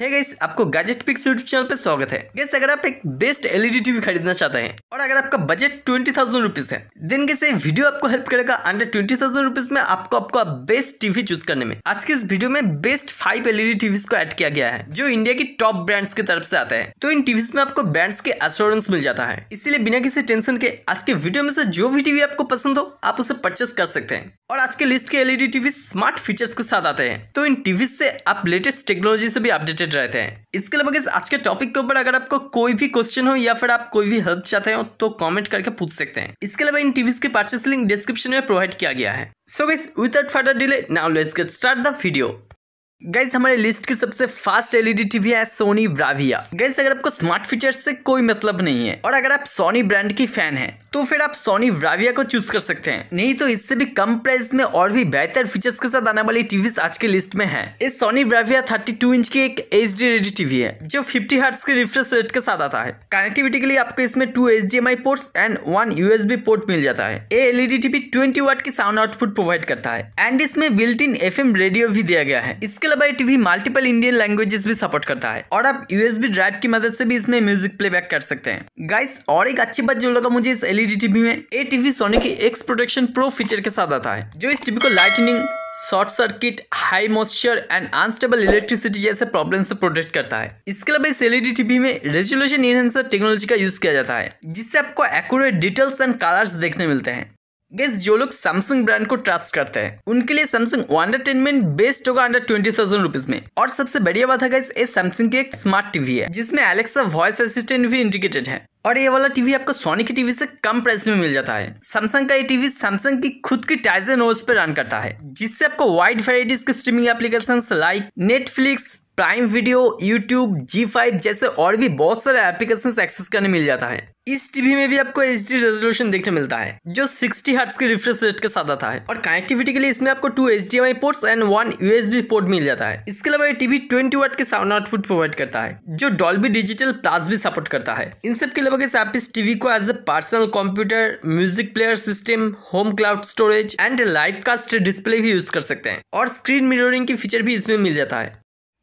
है गाइस आपको gadget pics YouTube channel पे स्वागत है। गाइस अगर आप एक बेस्ट एलईडी टीवी खरीदना चाहते हैं और अगर आपका बजट ट्वेंटी थाउज़ेंड रुपीज़ है देन कैसे वीडियो आपको हेल्प करेगा अंडर ट्वेंटी थाउज़ेंड रुपीज़ में आपको आपको बेस्ट टीवी चूज़ करने में। आज के इस वीडियो में बेस्ट फाइव एलईडी टीवी को एड किया गया है, जो इंडिया की टॉप ब्रांड्स की तरफ़ से आते हैं। तो इन टीवी में आपको ब्रांड्स के एश्योरेंस मिल जाता है। इसीलिए बिना किसी टेंशन के आज के वीडियो में से जो भी टीवी आपको पसंद हो, आप उसे परचेस कर सकते हैं। और आज के लिस्ट के एलईडी टीवी स्मार्ट फीचर्स के साथ आते हैं। तो इन टीवी से आप लेटेस्ट टेक्नोलॉजी से भी अपडेटेड रहते हैं। इसके अलावा guys, आज के टॉपिक के ऊपर अगर आपको कोई भी क्वेश्चन हो या फिर आप कोई भी हेल्प चाहते हो तो कमेंट करके पूछ सकते हैं। इसके अलावा इन टीवीज के परचेस लिंक डिस्क्रिप्शन में प्रोवाइड किया गया है। So guys without further delay now let's get start the video guys हमारे लिस्ट की सबसे फास्ट एलईडी टीवी है सोनी ब्राविया गाइस अगर आपको स्मार्ट फीचर्स से कोई मतलब नहीं है और अगर आप सोनी ब्रांड की फ़ैन हैं तो फिर आप सोनी ब्राविया को चूज़ कर सकते हैं। नहीं तो इससे भी कम प्राइस में और भी बेहतर फीचर्स के साथ आने वाली टीवी आज के लिस्ट में है। इस सोनी ब्राविया 32 इंच की एक डी रेडी टीवी है, जो 50 हर्ट्ज के रिफ्रेश रेट के साथ आता है। कनेक्टिविटी के लिए आपको इसमें two H D M I port and one USB port मिल जाता है। ये एलईडी टीवी ट्वेंटी वाट की साउंड आउटपुट प्रोवाइड करता है। एंड इसमें बिल्ट इन एफ़ रेडियो भी दिया गया है। इसके अलावा ये टीवी मल्टीपल इंडियन लैंग्वेजेस भी सपोर्ट करता है। और आप यूएसबी ड्राइव की मदद से भी इसमें म्यूज़िक प्लेबैक कर सकते हैं। गाइस और एक अच्छी बात जो लगा मुझे इस एलईडी टीवी में ए टीवी सोनी की एक्स प्रोटेक्शन प्रो फीचर के साथ आता है, जो इस टीवी को lightning short circuit high moisture and unstable electricity जैसे प्रॉब्लम से प्रोटेक्ट करता है। इसके अलावा इस एलईडी टीवी में रेजोल्यूशन इनहेंसर टेक्नोलॉजी का यूज़ किया जाता है, जिससे आपको एक्यूरेट डिटेल्स एंड कलर्स देखने मिलते हैं। गैस जो लोग सैमसंग ब्रांड को ट्रस्ट करते हैं, उनके लिए सैमसंग एंटरटेनमेंट बेस्ट होगा अंडर ट्वेंटी थाउज़ेंड रुपीज़ में। और सबसे बढ़िया बात है गैस ये सैमसंग की एक स्मार्ट टीवी है, जिसमें एलेक्सा वॉइस असिस्टेंट भी इंडिकेटेड है। और ये वाला टीवी आपको सोनी की टीवी से कम प्राइस में मिल जाता है। सैमसंग का ये टीवी सैमसंग की खुद की टाइजन ओस पे रन करता है, जिससे आपको वाइड वेराइटीज के streaming application like Netflix Prime Video YouTube Zee five जैसे और भी बहुत सारे एप्लीकेशन एक्सेस करने मिल जाता है। इस टीवी में भी आपको एच डी रेजोल्यूशन देखने मिलता है, जो 60 हर्ट्ज के रिफ्रेश रेट के साथ आता है। और कनेक्टिविटी के लिए इसमें आपको two H D M I port and one USB port मिल जाता है। इसके अलावा ये टीवी 20 वाट के साउंड आउटपुट प्रोवाइड करता है, जो डॉल्बी डिजिटल प्लस भी सपोर्ट करता है। इन सब के अलावा आप इस टीवी को as a personal computer music player system home cloud storage and live cast display भी यूज़ कर सकते हैं। और स्क्रीन मिररिंग की फीचर भी इसमें मिल जाता है।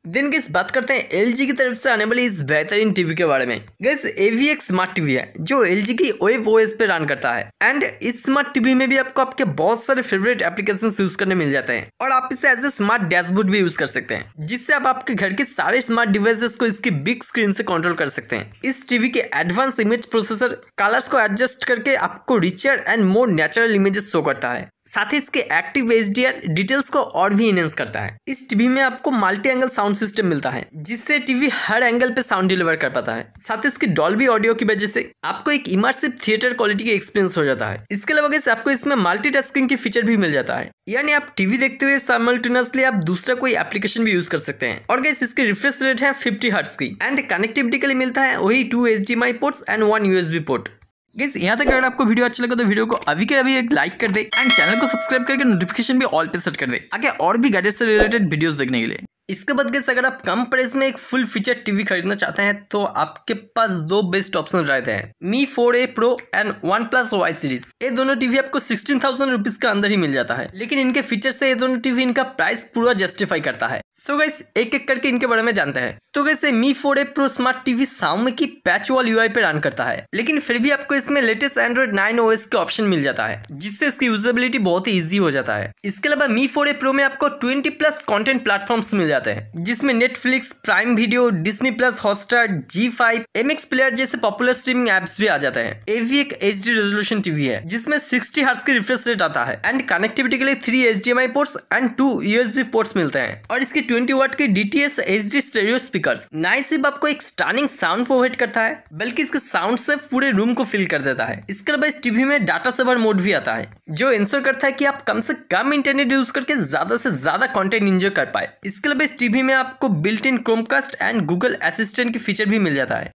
दिन किस बात करते हैं एलजी की तरफ़ से आने वाली इस बेहतरीन टीवी के बारे में। गैस ए वी एक स्मार्ट टीवी है, जो एलजी की वेब ओएस पे रन करता है। एंड इस स्मार्ट टीवी में भी आपको आपके बहुत सारे फेवरेट एप्लीकेशन यूज़ करने मिल जाते हैं। और आप इसे एज ए स्मार्ट डैशबोर्ड भी यूज़ कर सकते हैं, जिससे आप आपके घर के सारे स्मार्ट डिवाइसेस को इसकी बिग स्क्रीन से कंट्रोल कर सकते हैं। इस टीवी के एडवांस इमेज प्रोसेसर कलर्स को एडजस्ट करके आपको richer and more natural images show करता है। साथ ही इसके एक्टिव एच डिटेल्स को और भी इनहेंस करता है। इस टीवी में आपको मल्टी एंगल साउंड सिस्टम मिलता है, जिससे टीवी हर एंगल पे साउंड डिलीवर कर पाता है। साथ ही इसकी डॉल्बी ऑडियो की वजह से आपको एक इमर्सिव थिएटर क्वालिटी की एक्सपीरियंस हो जाता है। इसके अलावा कैसे आपको इसमें मल्टीटास्किंग की फीचर भी मिल जाता है। यानी आप टीवी देखते हुए साइमल्टेनियसली आप दूसरा कोई एप्लीकेशन भी यूज़ कर सकते हैं। और गैस इसकी रिफ्रेश रेट है फिफ्टी हर्ट्स की। एंड कनेक्टिविटी के लिए मिलता है वही two H D MI ports and one USB port guys यहाँ तक अगर आपको वीडियो अच्छा लगा तो वीडियो को अभी के अभी एक लाइक कर दे एंड चैनल को सब्सक्राइब करके नोटिफिकेशन भी ऑल पे सेट कर दे आगे और भी गैजेट से रिलेटेड वीडियोस देखने के लिए। इसके बाद गैस अगर आप कम प्राइस में एक फुल फीचर टीवी खरीदना चाहते हैं तो आपके पास दो बेस्ट ऑप्शन रहते हैं। Mi four A Pro and OnePlus Y series ये दोनों टीवी आपको सिक्सटीन थाउज़ेंड रुपीज़ के अंदर ही मिल जाता है। लेकिन इनके फीचर से ये दोनों टीवी इनका प्राइस पूरा जस्टिफाई करता है। सो गैस एक एक करके इनके बारे में जानते हैं। तो वैसे Mi four A Pro smart TV Xiaomi की पैच वॉल यूआई पे रन करता है। लेकिन फिर भी आपको इसमें लेटेस्ट एंड्रॉइड नाइन ओएस का ऑप्शन मिल जाता है, जिससे इसकी यूजेबिलिटी बहुत ही ईजी हो जाता है। इसके अलावा मी फोर ए प्रो में आपको ट्वेंटी प्लस कॉन्टेंट प्लेटफॉर्म्स मिल जाते हैं। जिसमें Netflix Prime Video Disney Plus Hotstar Zee five M X player जैसे पॉपुलर स्ट्रीमिंग एप्स भी आ जाते हैं। ये भी एक एच डी रेजोल्यूशन टीवी है, जिसमें सिक्सटी हर्ट्स की रिफ्रेश रेट आता है एंड कनेक्टिविटी के लिए three H D M I ports and two USB ports मिलते हैं। और इसकी ट्वेंटी वाट की D T S H D stereo speaker ना सिर्फ़ आपको एक स्टानिंग साउंड प्रोवाइड करता है, बल्कि इसके साउंड से पूरे रूम को फिल कर देता है। इसके अलावा इस टीवी में डाटा सेवर मोड भी आता है, जो इंश्योर करता है कि आप कम से कम इंटरनेट यूज़ करके ज़्यादा से ज़्यादा कंटेंट एंजॉय कर पाए। इसके अलावा इस टीवी में आपको built in Chromecast and Google Assistant की फीचर भी मिल जाता है।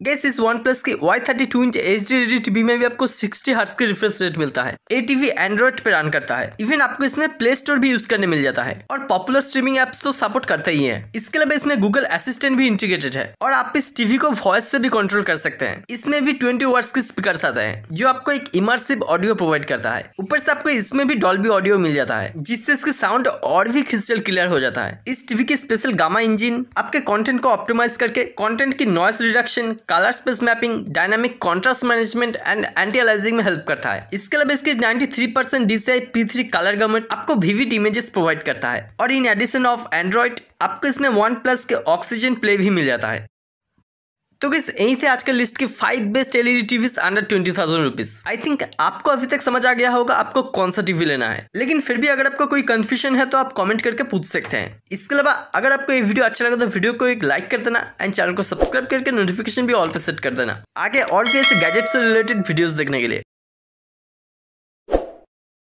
गैस इस वन प्लस की Y thirty two inch H D TV में भी आपको सिक्सटी हर्ट्स की रिफ्रेश रेट मिलता है। ये टीवी एंड्रॉइड पे रन करता है। इवन आपको इसमें प्ले स्टोर भी यूज़ करने मिल जाता है। और पॉपुलर स्ट्रीमिंग एप्स तो सपोर्ट करते ही है। इसके अलावा इसमें गूगल असिस्टेंट भी इंटीग्रेटेड है। और आप इस टीवी को वॉइस से भी कंट्रोल कर सकते हैं। इसमें भी ट्वेंटी वर्ड्स के स्पीकर आते हैं, जो आपको एक इमर्सिव ऑडियो प्रोवाइड करता है। ऊपर से आपको इसमें भी डॉल्बी ऑडियो मिल जाता है, जिससे इसके साउंड और भी क्रिस्टल क्लियर हो जाता है। इस टीवी के स्पेशल गामा इंजिन आपके कॉन्टेंट को ऑप्टिमाइज करके कॉन्टेंट की noise reduction colour space mapping, dynamic contrast management and anti aliasing में हेल्प करता है। इसके अलावा इसके 93 percent DCI P three colour government आपको विविड इमेजेस प्रोवाइड करता है। और इन एडिशन ऑफ़ एंड्रॉइड आपको इसमें वन प्लस के ऑक्सीजन प्ले भी मिल जाता है। तो किस यही थे आज के लिस्ट की five best LED TV under twenty thousand rupees I think आपको अभी तक समझ आ गया होगा आपको कौन सा टीवी लेना है। लेकिन फिर भी अगर आपको कोई कंफ्यूजन है तो आप कमेंट करके पूछ सकते हैं। इसके अलावा अगर आपको ये वीडियो अच्छा लगा तो वीडियो को एक लाइक कर देना एंड चैनल को सब्सक्राइब करके नोटिफिकेशन भी ऑल पे सेट कर देना। आगे और भी ऐसे गैजेट से रिलेटेड वीडियोज़ देखने के लिए।